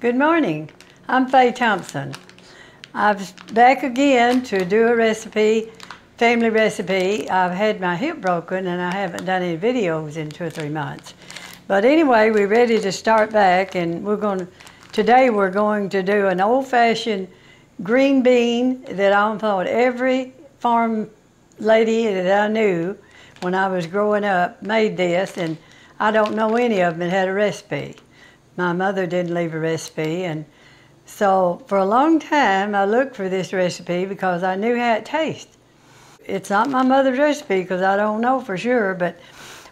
Good morning. I'm Faye Thompson. I'm back again to do a recipe, family recipe. I've had my hip broken and I haven't done any videos in two or three months. But anyway, we're ready to start back and we're going to, today we're going to do an old-fashioned green bean that I thought every farm lady that I knew when I was growing up made this and I don't know any of them that had a recipe. My mother didn't leave a recipe and so for a long time I looked for this recipe because I knew how it tastes. It's not my mother's recipe because I don't know for sure, but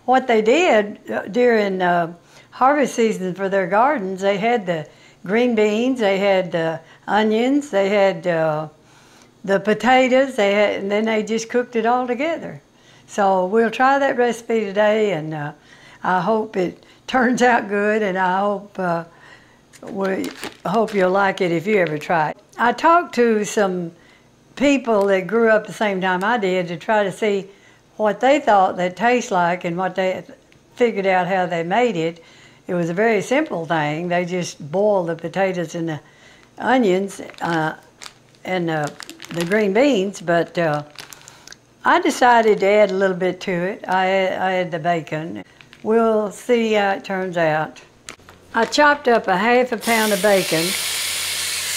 what they did uh, during uh, harvest season for their gardens, they had the green beans, they had the onions, they had uh, the potatoes, they had, and then they just cooked it all together. So we'll try that recipe today, and uh, I hope it turns out good, and I hope uh, we hope you'll like it if you ever try it. I talked to some people that grew up the same time I did to try to see what they thought that tastes like and what they figured out how they made it. It was a very simple thing. They just boiled the potatoes and the onions uh, and uh, the green beans, but uh, I decided to add a little bit to it. I, I had the bacon. We'll see how it turns out. I chopped up a half a pound of bacon,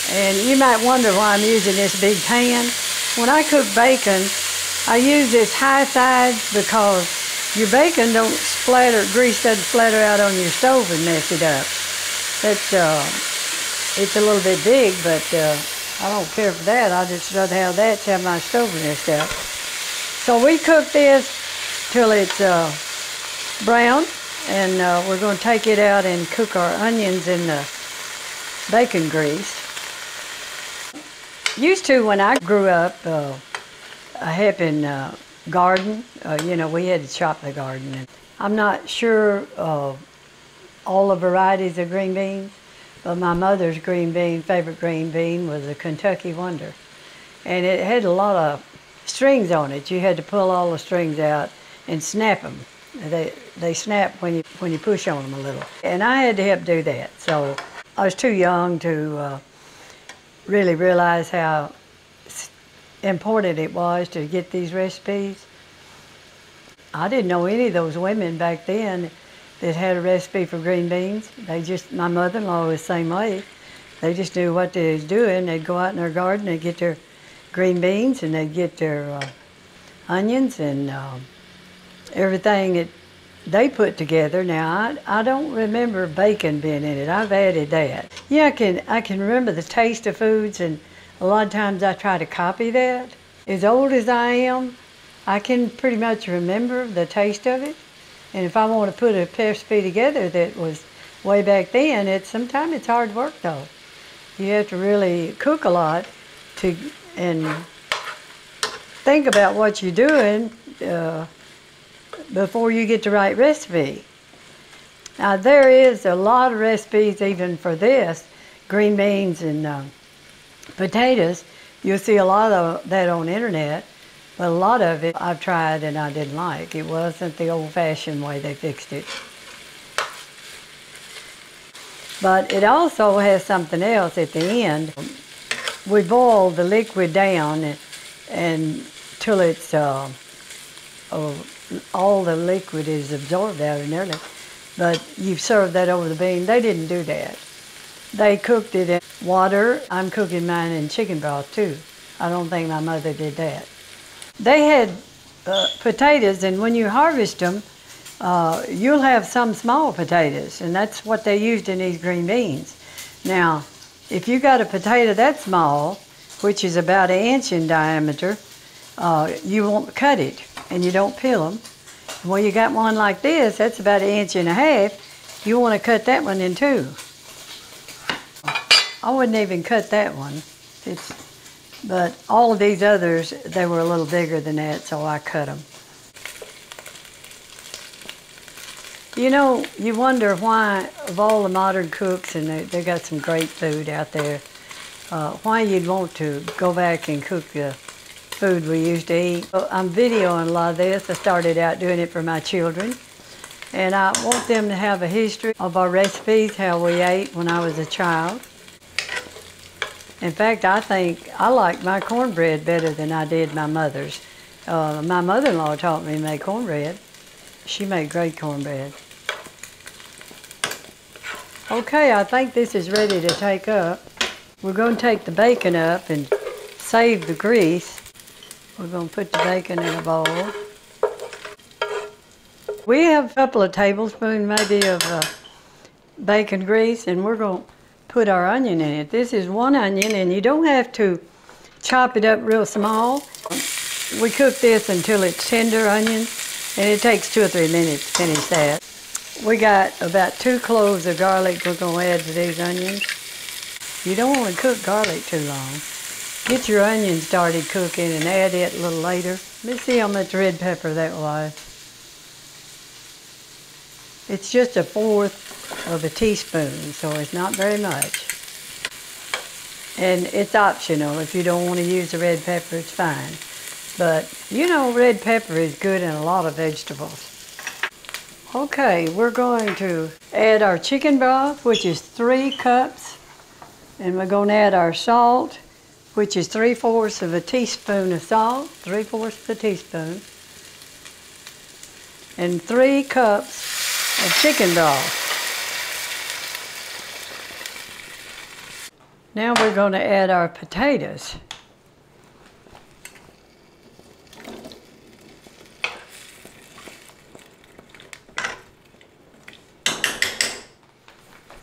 and you might wonder why I'm using this big pan. When I cook bacon, I use this high side because your bacon don't splatter, grease doesn't splatter out on your stove and mess it up. That's, uh, it's a little bit big, but uh, I don't care for that. I just rather have that to have my stove messed up. So we cook this till it's uh, brown, and uh, we're going to take it out and cook our onions in the bacon grease. Used to, when I grew up, uh, I have in uh, garden. Uh, you know, we had to chop the garden. And I'm not sure uh, all the varieties of green beans, but my mother's green bean, favorite green bean, was a Kentucky Wonder. And it had a lot of strings on it. You had to pull all the strings out and snap them. They, they snap when you, when you push on them a little. And I had to help do that. So I was too young to uh, really realize how important it was to get these recipes. I didn't know any of those women back then that had a recipe for green beans. They just, my mother-in-law was the same way. They just knew what they was doing. They'd go out in their garden, they'd get their green beans and they'd get their uh, onions and uh, everything that they put together. Now, I, I don't remember bacon being in it. I've added that. Yeah, I can, I can remember the taste of foods and a lot of times I try to copy that. As old as I am, I can pretty much remember the taste of it. And if I want to put a recipe together that was way back then, it's sometimes it's hard work though. You have to really cook a lot to and think about what you're doing uh, before you get the right recipe. Now there is a lot of recipes even for this, green beans and uh, potatoes. You'll see a lot of that on internet, but a lot of it I've tried and I didn't like. It wasn't the old-fashioned way they fixed it. But it also has something else at the end. We boil the liquid down and, and till it's uh, oh, all the liquid is absorbed out of there. But you serve that over the bean. They didn't do that. They cooked it in water. I'm cooking mine in chicken broth too. I don't think my mother did that. They had uh, potatoes, and when you harvest them, uh, you'll have some small potatoes, and that's what they used in these green beans. Now, if you got a potato that small, which is about an inch in diameter, uh, you won't cut it, and you don't peel them. When you got one like this, that's about an inch and a half, you want to cut that one in two. I wouldn't even cut that one. It's, but all of these others, they were a little bigger than that, so I cut them. You know, you wonder why, of all the modern cooks, and they, they got some great food out there, uh, why you'd want to go back and cook the food we used to eat. I'm videoing a lot of this. I started out doing it for my children. And I want them to have a history of our recipes, how we ate when I was a child. In fact, I think I like my cornbread better than I did my mother's. Uh, my mother-in-law taught me to make cornbread. She made great cornbread. Okay, I think this is ready to take up. We're going to take the bacon up and save the grease. We're going to put the bacon in a bowl. We have a couple of tablespoons maybe of uh, bacon grease and we're going to put our onion in it. This is one onion and you don't have to chop it up real small. We cook this until it's tender onions and it takes two or three minutes to finish that. We got about two cloves of garlic we're going to add to these onions. You don't want to cook garlic too long. Get your onions started cooking and add it a little later. Let me see how much red pepper that was. It's just a fourth of a teaspoon, so it's not very much. And it's optional. If you don't want to use the red pepper, it's fine. But, you know, red pepper is good in a lot of vegetables. Okay, we're going to add our chicken broth, which is three cups. And we're going to add our salt, which is three-fourths of a teaspoon of salt, three-fourths of a teaspoon. And three cups of chicken broth. Now we're going to add our potatoes.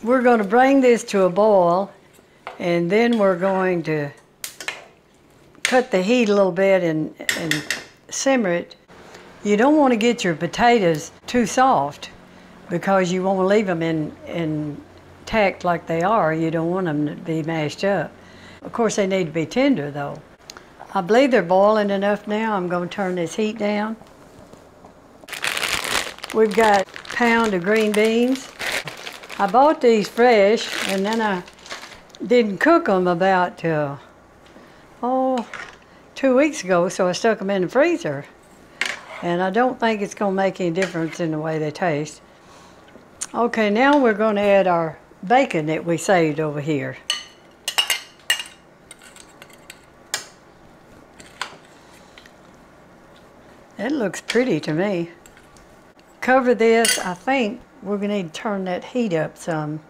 We're going to bring this to a boil and then we're going to cut the heat a little bit and, and simmer it. You don't want to get your potatoes too soft because you want to leave them in, intact like they are. You don't want them to be mashed up. Of course, they need to be tender though. I believe they're boiling enough now. I'm going to turn this heat down. We've got a pound of green beans. I bought these fresh and then I didn't cook them about, uh, oh, two weeks ago, so I stuck them in the freezer. And I don't think it's going to make any difference in the way they taste. Okay, now we're going to add our bacon that we saved over here. It looks pretty to me. Cover this, I think, we're going to need to turn that heat up some.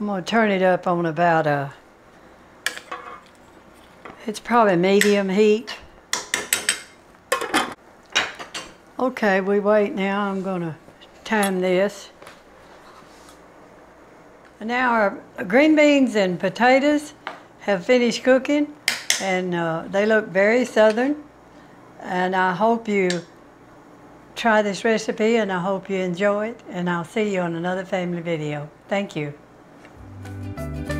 I'm going to turn it up on about a, it's probably medium heat. Okay, we wait now. I'm going to time this. And now our green beans and potatoes have finished cooking and uh, they look very southern. And I hope you try this recipe and I hope you enjoy it and I'll see you on another family video. Thank you. Bye.